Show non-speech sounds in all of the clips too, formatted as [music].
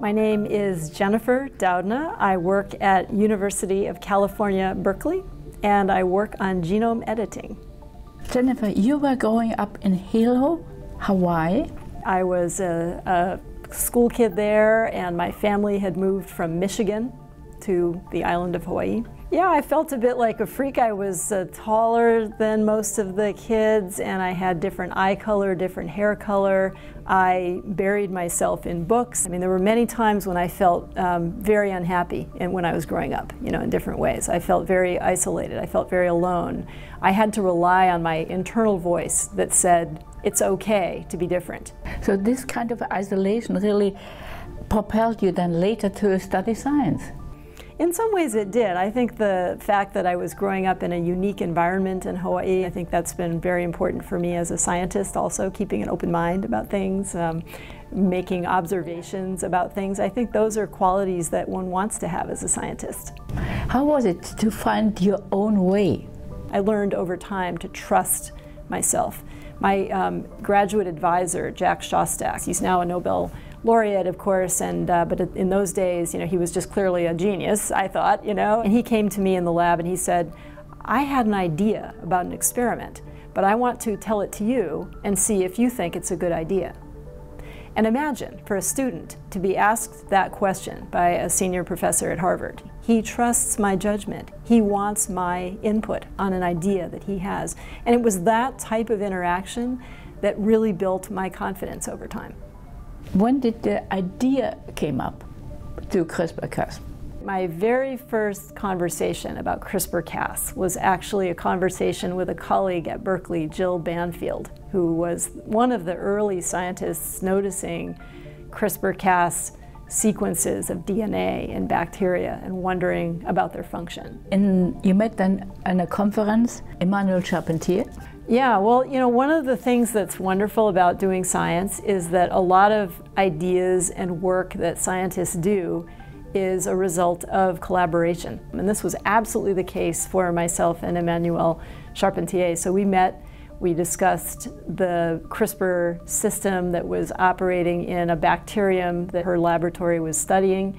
My name is Jennifer Doudna. I work at University of California, Berkeley, and I work on genome editing. Jennifer, you were growing up in Hilo, Hawaii. I was a, a school kid there, and my family had moved from Michigan to the island of Hawaii. Yeah, I felt a bit like a freak. I was uh, taller than most of the kids, and I had different eye color, different hair color. I buried myself in books. I mean, there were many times when I felt um, very unhappy and when I was growing up, you know, in different ways. I felt very isolated. I felt very alone. I had to rely on my internal voice that said, it's okay to be different. So this kind of isolation really propelled you then later to study science. In some ways it did. I think the fact that I was growing up in a unique environment in Hawaii, I think that's been very important for me as a scientist also, keeping an open mind about things, um, making observations about things. I think those are qualities that one wants to have as a scientist. How was it to find your own way? I learned over time to trust myself. My um, graduate advisor, Jack Szostak, he's now a Nobel laureate, of course, and uh, but in those days, you know, he was just clearly a genius. I thought, you know, and he came to me in the lab and he said, "I had an idea about an experiment, but I want to tell it to you and see if you think it's a good idea." And imagine for a student to be asked that question by a senior professor at Harvard. He trusts my judgment. He wants my input on an idea that he has. And it was that type of interaction that really built my confidence over time. When did the idea came up to CRISPR-Cas? My very first conversation about CRISPR-Cas was actually a conversation with a colleague at Berkeley, Jill Banfield, who was one of the early scientists noticing CRISPR-Cas sequences of DNA in bacteria and wondering about their function. And you met then in a conference, Emmanuelle Charpentier? Yeah, well, you know, one of the things that's wonderful about doing science is that a lot of ideas and work that scientists do is a result of collaboration. And this was absolutely the case for myself and Emmanuelle Charpentier. So we met, we discussed the CRISPR system that was operating in a bacterium that her laboratory was studying.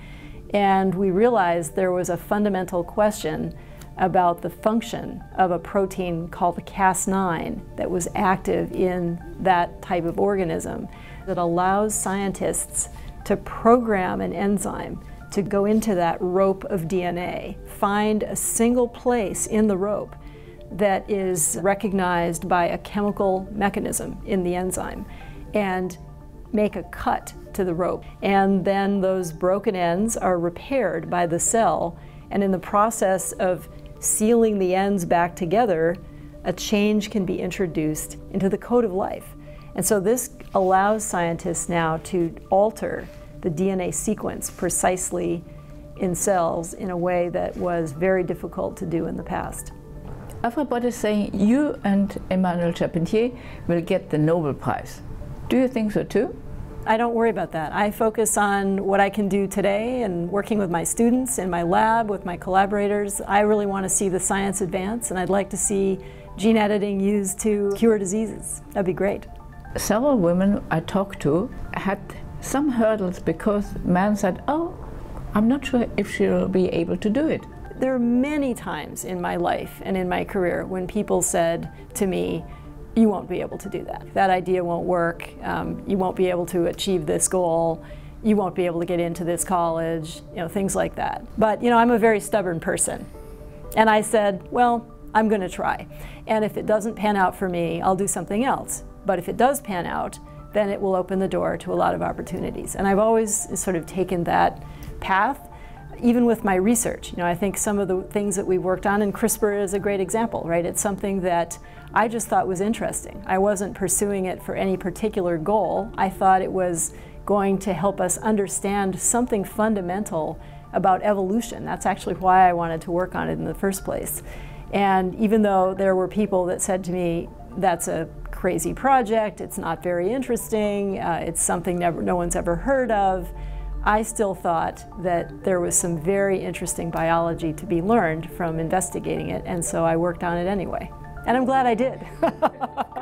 And we realized there was a fundamental question about the function of a protein called the Cas9 that was active in that type of organism that allows scientists to program an enzyme to go into that rope of DNA, find a single place in the rope that is recognized by a chemical mechanism in the enzyme, and make a cut to the rope. And then those broken ends are repaired by the cell, and in the process of sealing the ends back together, a change can be introduced into the code of life. And so this allows scientists now to alter the DNA sequence precisely in cells in a way that was very difficult to do in the past. Everybody's saying you and Emmanuelle Charpentier will get the Nobel Prize. Do you think so too? I don't worry about that. I focus on what I can do today and working with my students in my lab, with my collaborators. I really want to see the science advance and I'd like to see gene editing used to cure diseases. That'd be great. Several women I talked to had some hurdles because men said, oh, I'm not sure if she'll be able to do it. There are many times in my life and in my career when people said to me, you won't be able to do that. That idea won't work. Um, you won't be able to achieve this goal. You won't be able to get into this college, you know, things like that. But, you know, I'm a very stubborn person. And I said, well, I'm going to try. And if it doesn't pan out for me, I'll do something else. But if it does pan out, then it will open the door to a lot of opportunities. And I've always sort of taken that path even with my research. You know, I think some of the things that we worked on, and CRISPR is a great example, right? It's something that I just thought was interesting. I wasn't pursuing it for any particular goal. I thought it was going to help us understand something fundamental about evolution. That's actually why I wanted to work on it in the first place. And even though there were people that said to me, that's a crazy project, it's not very interesting, uh, it's something never, no one's ever heard of, I still thought that there was some very interesting biology to be learned from investigating it, and so I worked on it anyway. And I'm glad I did. [laughs]